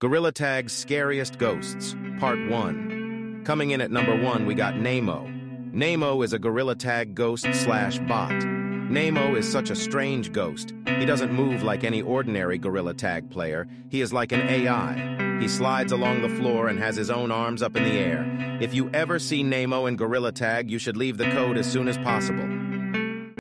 Gorilla Tag's Scariest Ghosts, Part 1. Coming in at number 1, we got Nemo. Nemo is a Gorilla Tag ghost slash bot. Nemo is such a strange ghost. He doesn't move like any ordinary Gorilla Tag player. He is like an AI. He slides along the floor and has his own arms up in the air. If you ever see Nemo in Gorilla Tag, you should leave the code as soon as possible.